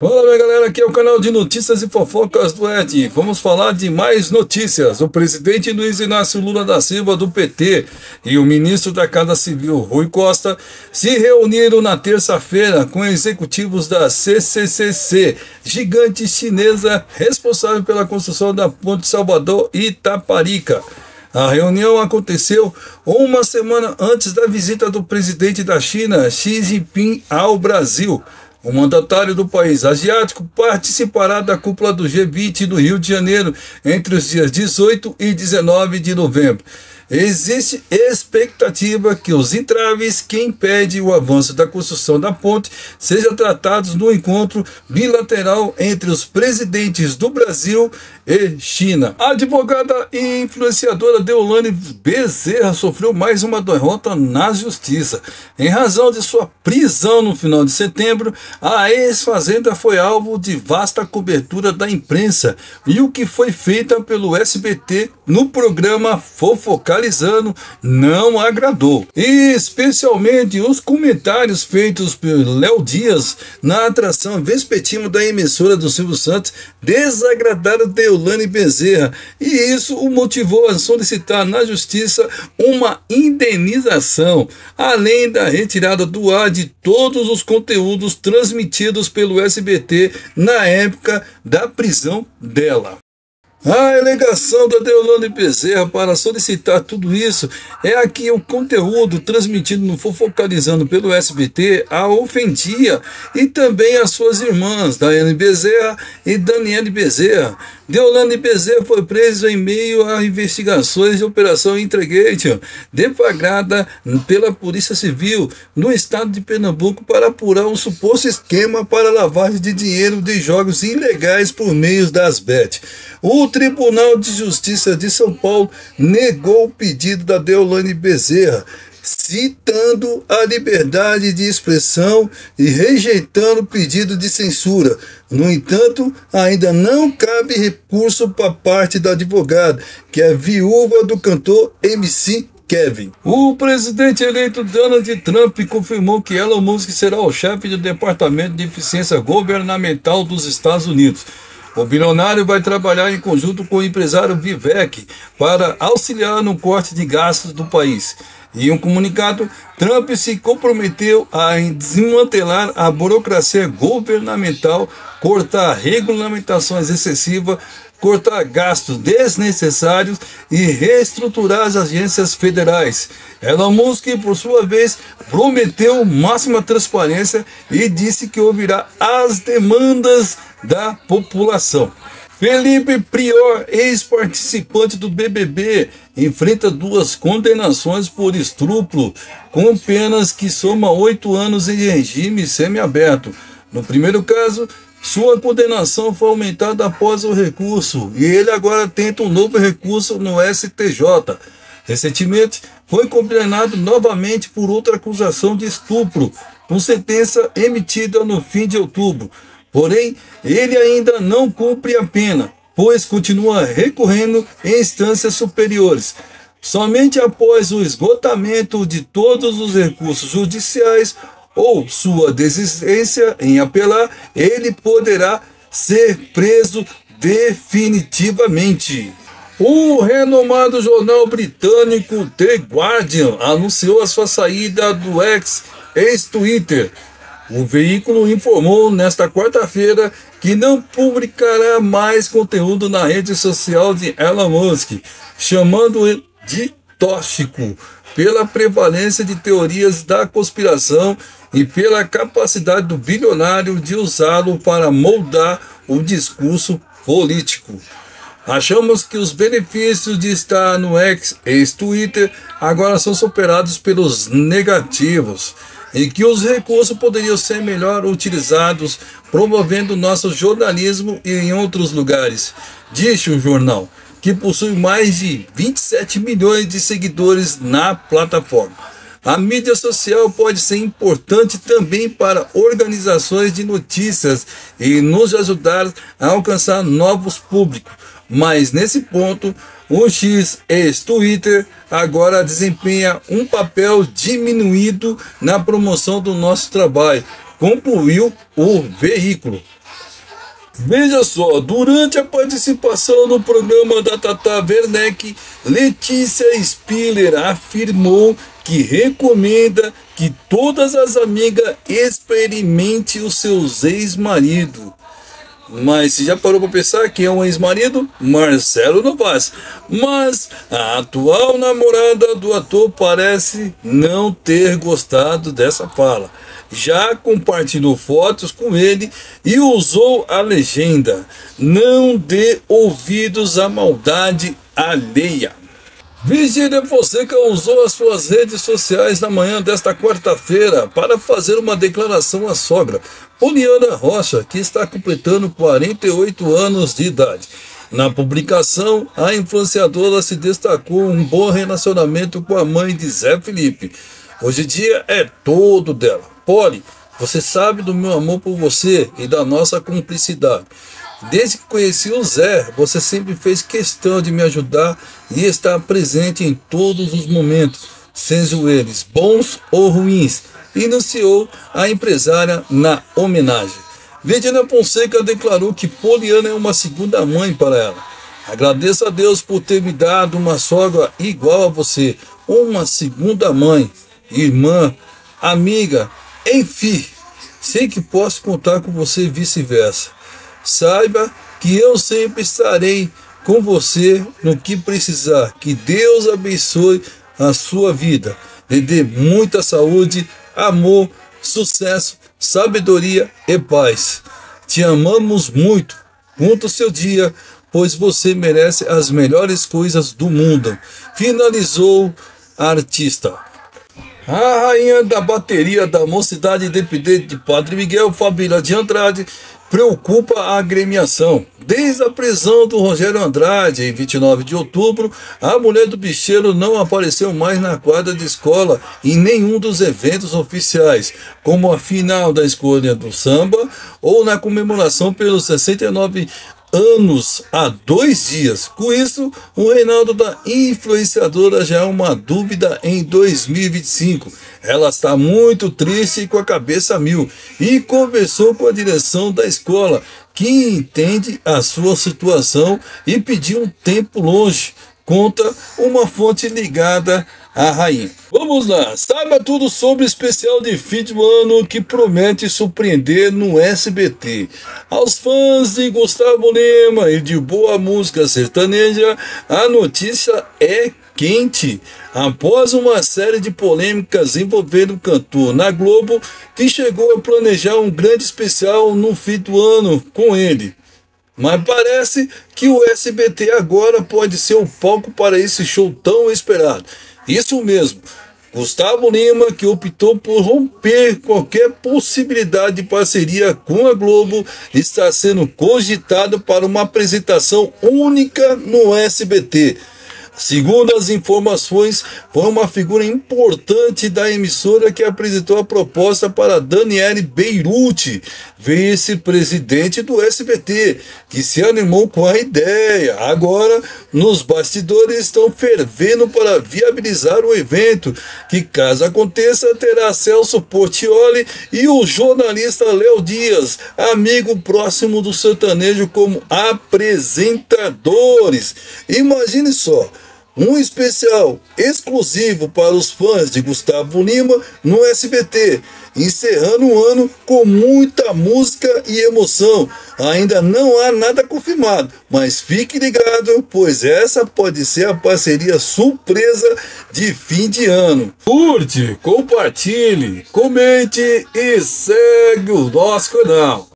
Fala minha galera, aqui é o canal de notícias e fofocas do Ed. Vamos falar de mais notícias. O presidente Luiz Inácio Lula da Silva do PT e o ministro da Casa Civil Rui Costa se reuniram na terça-feira com executivos da CCCC, gigante chinesa responsável pela construção da Ponte Salvador Itaparica. A reunião aconteceu uma semana antes da visita do presidente da China, Xi Jinping, ao Brasil. O mandatário do país asiático participará da cúpula do G20 no Rio de Janeiro entre os dias 18 e 19 de novembro. Existe expectativa que os entraves que impedem o avanço da construção da ponte sejam tratados no encontro bilateral entre os presidentes do Brasil e China. A advogada e influenciadora Deolane Bezerra sofreu mais uma derrota na justiça. Em razão de sua prisão no final de setembro, a ex-fazenda foi alvo de vasta cobertura da imprensa e o que foi feita pelo SBT no programa Fofocalizando não agradou. Especialmente os comentários feitos pelo Léo Dias na atração vespertina da emissora do Silvio Santos desagradaram Deolane Bezerra, e isso o motivou a solicitar na justiça uma indenização, além da retirada do ar de todos os conteúdos transmitidos pelo SBT na época da prisão dela. A alegação da Deolane Bezerra para solicitar tudo isso é aqui o conteúdo transmitido no Fofocalizando pelo SBT a ofendia e também as suas irmãs, Daiane Bezerra e Daniele Bezerra. Deolane Bezerra foi preso em meio a investigações de Operação Intragate, deflagrada pela Polícia Civil no estado de Pernambuco para apurar um suposto esquema para lavagem de dinheiro de jogos ilegais por meio das BET. O Tribunal de Justiça de São Paulo negou o pedido da Deolane Bezerra, citando a liberdade de expressão e rejeitando o pedido de censura. No entanto, ainda não cabe recurso para parte da advogada, que é viúva do cantor MC Kevin. O presidente eleito Donald Trump confirmou que Elon Musk será o chefe do Departamento de Eficiência Governamental dos Estados Unidos. O bilionário vai trabalhar em conjunto com o empresário Vivek para auxiliar no corte de gastos do país. Em um comunicado, Trump se comprometeu a desmantelar a burocracia governamental, cortar regulamentações excessivas, cortar gastos desnecessários e reestruturar as agências federais. Elon Musk, por sua vez, prometeu máxima transparência e disse que ouvirá as demandas da população. Felipe Prior, ex-participante do BBB, enfrenta duas condenações por estupro, com penas que somam oito anos em regime semiaberto. No primeiro caso, sua condenação foi aumentada após o recurso e ele agora tenta um novo recurso no STJ. Recentemente, foi condenado novamente por outra acusação de estupro, com sentença emitida no fim de outubro. Porém, ele ainda não cumpre a pena, pois continua recorrendo em instâncias superiores. Somente após o esgotamento de todos os recursos judiciais ou sua desistência em apelar, ele poderá ser preso definitivamente. O renomado jornal britânico The Guardian anunciou a sua saída do ex-ex-Twitter o veículo informou nesta quarta-feira que não publicará mais conteúdo na rede social de Elon Musk, chamando-o de tóxico pela prevalência de teorias da conspiração e pela capacidade do bilionário de usá-lo para moldar o discurso político. Achamos que os benefícios de estar no ex-Twitter agora são superados pelos negativos e que os recursos poderiam ser melhor utilizados promovendo nosso jornalismo em outros lugares, disse o jornal, que possui mais de 27 milhões de seguidores na plataforma. A mídia social pode ser importante também para organizações de notícias e nos ajudar a alcançar novos públicos, mas nesse ponto o X ex-Twitter agora desempenha um papel diminuído na promoção do nosso trabalho, concluiu o veículo. Veja só, durante a participação no programa da Tata Werneck, Letícia Spiller afirmou que recomenda que todas as amigas experimentem os seus ex-maridos. Mas você já parou para pensar quem é um ex-marido? Marcelo Novas. Mas a atual namorada do ator parece não ter gostado dessa fala já compartilhou fotos com ele e usou a legenda: Não dê ouvidos à maldade alheia. Virgínia Fonseca usou as suas redes sociais na manhã desta quarta-feira para fazer uma declaração à sogra, Poliana Rocha, que está completando 48 anos de idade. Na publicação, a influenciadora se destacou um bom relacionamento com a mãe de Zé Felipe. Hoje em dia é todo dela. Poli, você sabe do meu amor por você e da nossa cumplicidade. Desde que conheci o Zé, você sempre fez questão de me ajudar e estar presente em todos os momentos, sejam eles bons ou ruins, iniciou a empresária na homenagem. Virginia Fonseca declarou que Poliana é uma segunda mãe para ela. Agradeço a Deus por ter me dado uma sogra igual a você, uma segunda mãe, irmã, amiga enfim, sei que posso contar com você vice-versa. Saiba que eu sempre estarei com você no que precisar. Que Deus abençoe a sua vida. Lhe dê muita saúde, amor, sucesso, sabedoria e paz. Te amamos muito. Conta o seu dia, pois você merece as melhores coisas do mundo. Finalizou a artista. A rainha da bateria da Mocidade Independente de Padre Miguel, Fabíola de Andrade, preocupa a agremiação. Desde a prisão do Rogério Andrade, em 29 de outubro, a mulher do bicheiro não apareceu mais na quadra de escola em nenhum dos eventos oficiais, como a final da escolha do samba ou na comemoração pelos 69 anos há dois dias. Com isso, o Reinaldo da influenciadora já é uma dúvida em 2025. Ela está muito triste e com a cabeça mil e conversou com a direção da escola, que entende a sua situação e pediu um tempo longe. Conta uma fonte ligada a rainha. Vamos lá, saiba tudo sobre o especial de fim de ano que promete surpreender no SBT. Aos fãs de Gustavo Lima e de boa música sertaneja, a notícia é quente após uma série de polêmicas envolvendo o cantor na Globo, que chegou a planejar um grande especial no fim do ano com ele. Mas parece que o SBT agora pode ser o palco para esse show tão esperado. Isso mesmo. Gustavo Lima, que optou por romper qualquer possibilidade de parceria com a Globo, está sendo cogitado para uma apresentação única no SBT. Segundo as informações, foi uma figura importante da emissora que apresentou a proposta para Daniele Beirute, vice-presidente do SBT, que se animou com a ideia. Agora, nos bastidores estão fervendo para viabilizar o evento, que caso aconteça, terá Celso Portioli e o jornalista Léo Dias, amigo próximo do sertanejo, como apresentadores. Imagine só um especial exclusivo para os fãs de Gustavo Lima no SBT, encerrando o ano com muita música e emoção. Ainda não há nada confirmado, mas fique ligado, pois essa pode ser a parceria surpresa de fim de ano. Curte, compartilhe, comente e segue o nosso canal.